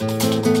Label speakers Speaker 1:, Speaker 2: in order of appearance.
Speaker 1: Música